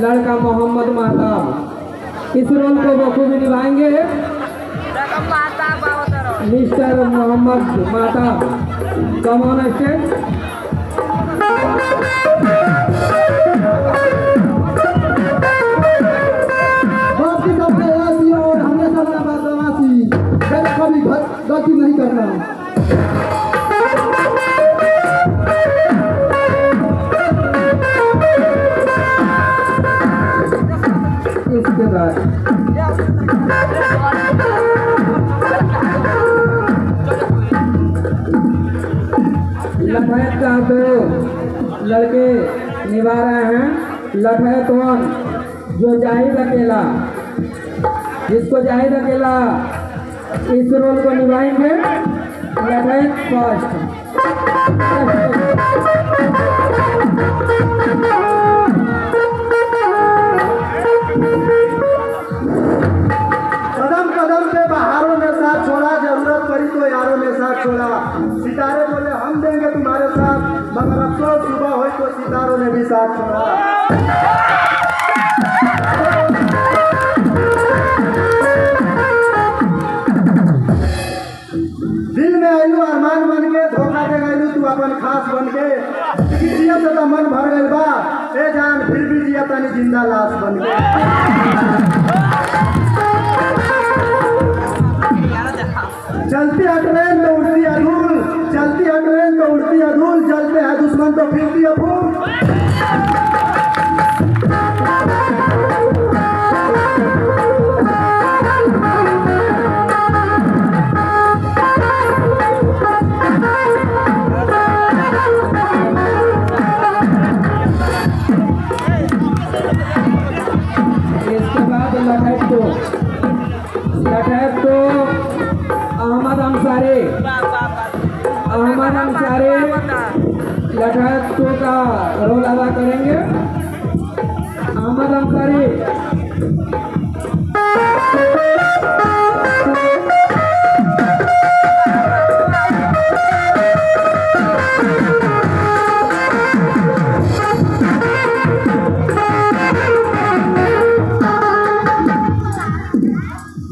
लड़का मोहम्मद महताब इस रोल को बखूबी निभाएँगे। Mister Mohammad Mahtab come on stage बाप की निभा रहे हैं। लठैत वन जो जाहिद अकेला, जिसको जाहिद अकेला, इस रोल को निभाएँगे। लठैत फ़र्स्ट तनी ज़िंदा लाश बन। के चलती ट्रेन तो उड़ती अधूल, चलती ट्रेन तो उड़ती अधूल धूल चलते हैं दुश्मन तो फिरती है लठैत अहमद अंसारी अहमद अंसारी का रोल अदा करेंगे। Ahmad Ansari.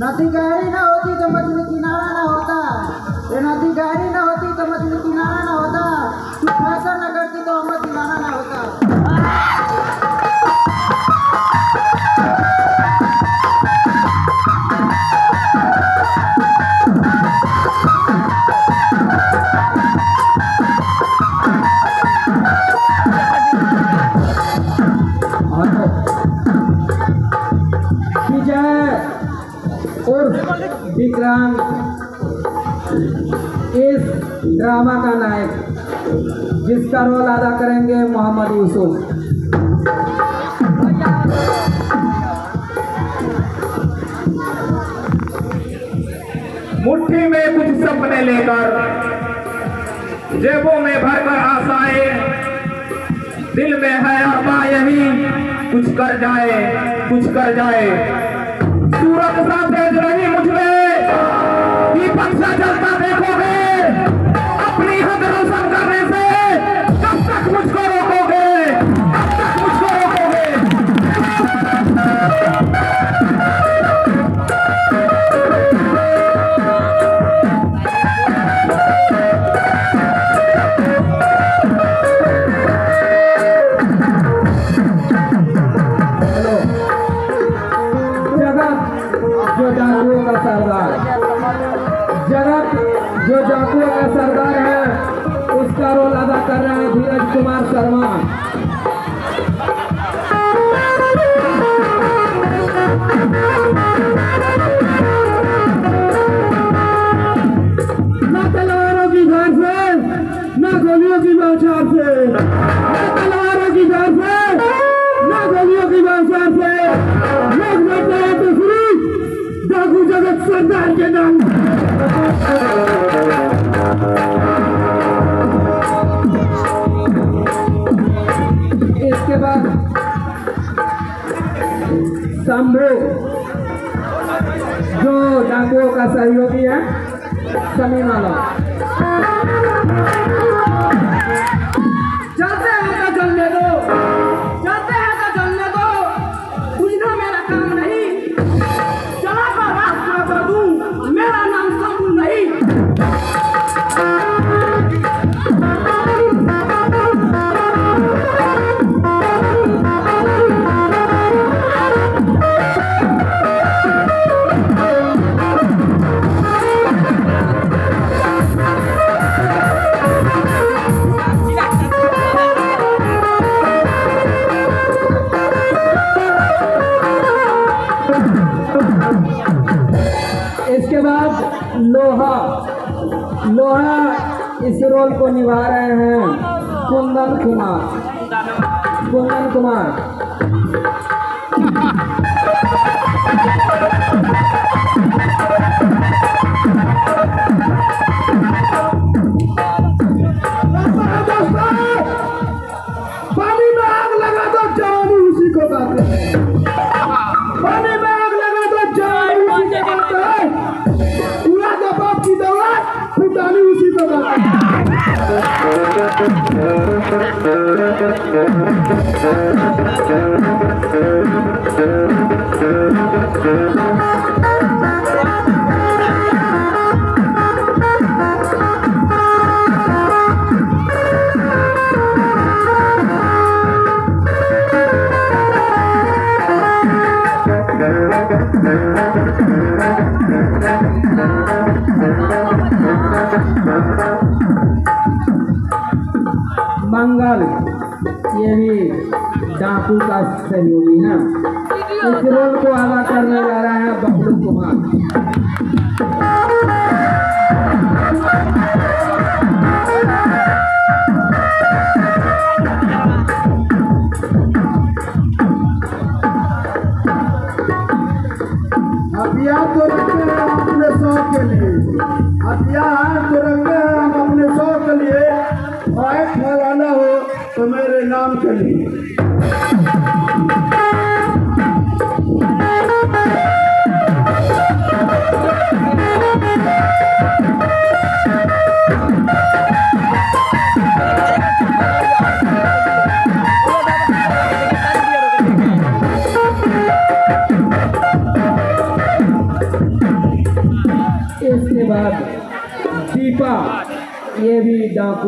Nothing got it, no, उर्फ़ Vikrant इस ड्रामा का नायक, जिसका रोल अदा करेंगे मोहम्मद यूसुफ। मुट्ठी में कुछ सपने लेकर, जेबों में भरकर आशाएँ, दिल में है अरबा यही, कुछ कर जाए, कुछ कर जाए। Sometimes सरदार है उसका रोल अदा कर रहे हैं धीरज कुमार शर्मा। शंभू जो डाकुओं का सहयोगी है समी mano. मंगल ये भी डाकू का सहयोगी Tepuk.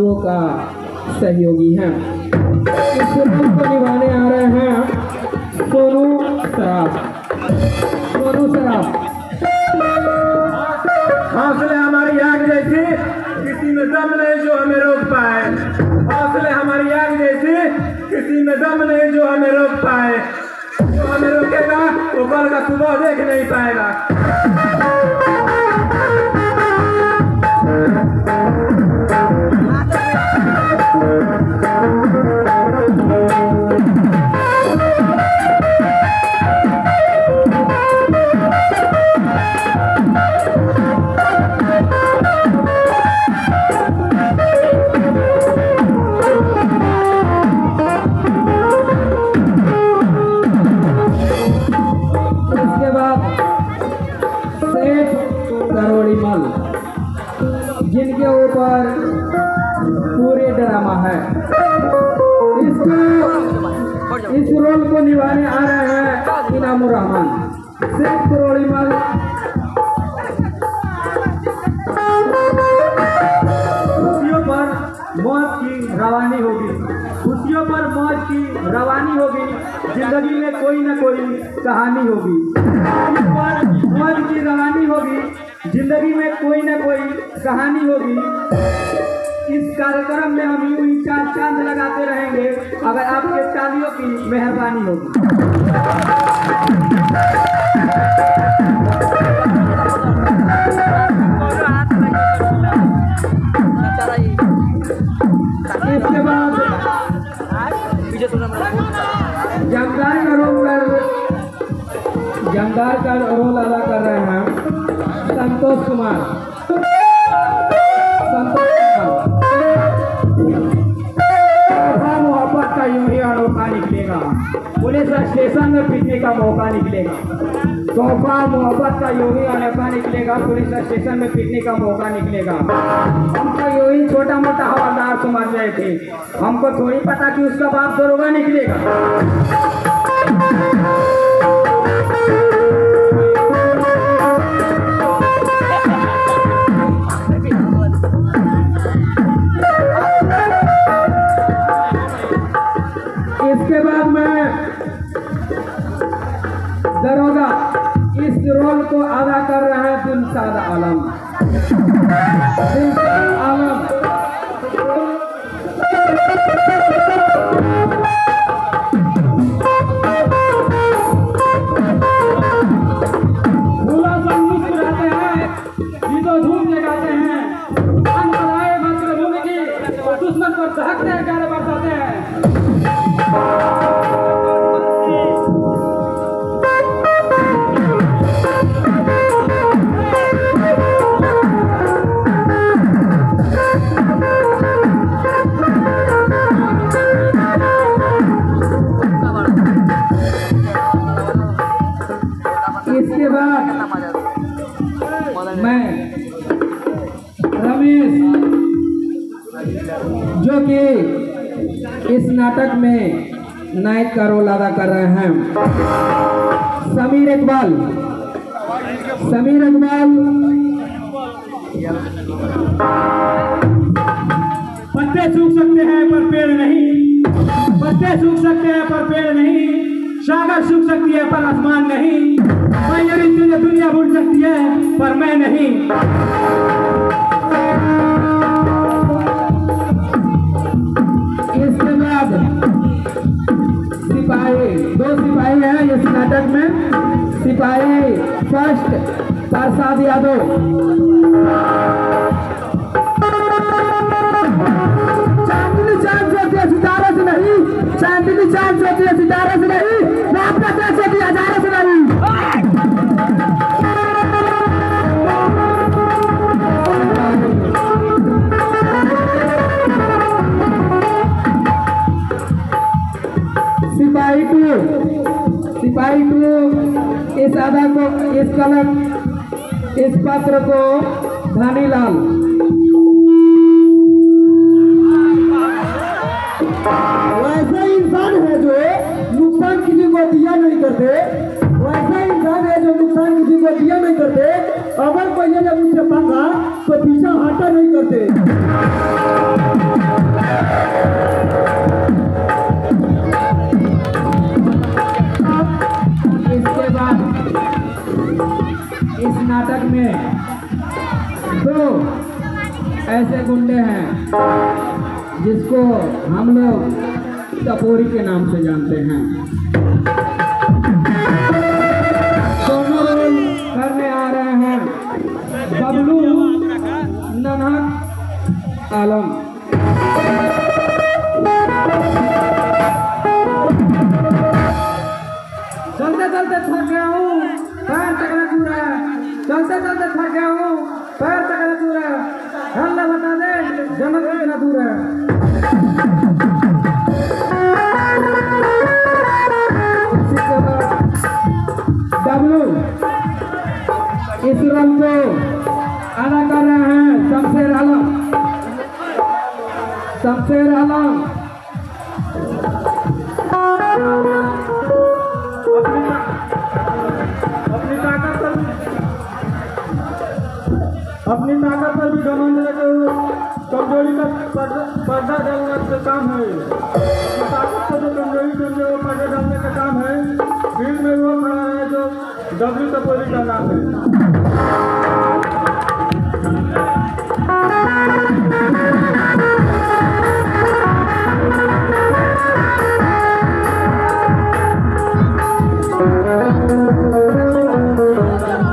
डाकुओं का सहयोगी है। इस को निभाने आ रहे हैं। सोनू सराफ। सोनू सराफ। हौसले हमारी आग जैसी किसी में दम नहीं जो हमें रोक पाए। हौसले हमारी आग जैसी किसी में दम नहीं जो हमें रोक पाए। जो हमें रोकेगा, वो कल का सुबह देख नहीं पाएगा। रवानी होगी। खुशियों पर मौत की रवानी होगी। ज़िंदगी में कोई ना कोई कहानी होगी। मौत की रवानी होगी। ज़िंदगी में कोई ना कोई कहानी होगी। इस कार्यक्रम में हम यूँ ही चार चाँद लगाते रहेंगे। अगर आपके तालियों की मेहरबानी होगी। जमदार का रोल कर का रोल अदा कर रहे हैं संतोष कुमार। संतोष कुमार। मोहब्बत का यूँ ही निकलेगा। पुलिस स्टेशन में पीटने का मौका निकलेगा। तोहफा मोहब्बत का यूँ ही अनोखा निकलेगा, पुलिस स्टेशन में पिकनिक का मौका निकलेगा। हम तो यूँ ही छोटा मोटा हवादार समझ रहे थे। हमको थोड़ी पता कि उसका बाप दरोगा निकलेगा। दुश्मन पर हैं गारे बरसाते हैं मैं रमेश जो कि इस नाटक में नायक का रोल अदा कर रहे हैं। समीर इकबाल। समीर इकबाल। पत्ते सूख सकते हैं, पर पेड़ नहीं। पत्ते सूख सकते हैं, पर पेड़ नहीं। सागर सूख सकती है, पर आसमान नहीं। मैं दुनिया भूल सकती है, पर मैं नहीं। सिपाही फ़र्स्ट प्रसाद यादव। चांदनी चाँद जो सितारे से नहीं, चांदनी चाँद है सितारे से नहीं। इस अदा को इस कलम इस पात्र को धानीलाल ऐसे गुंडे हैं जिसको हम लोग टपोरी के नाम से जानते हैं। करने आ रहे हैं। बबलू ननहक आलम। कमज़ोरी का पर्दा डालने का काम है। ताकत पर जो कमज़ोरी समझे वो पर्दा डालने का काम है। फ़ील्ड में वो खड़ा है जो डब्ल्यू टपोरी का नाम है।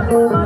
इसके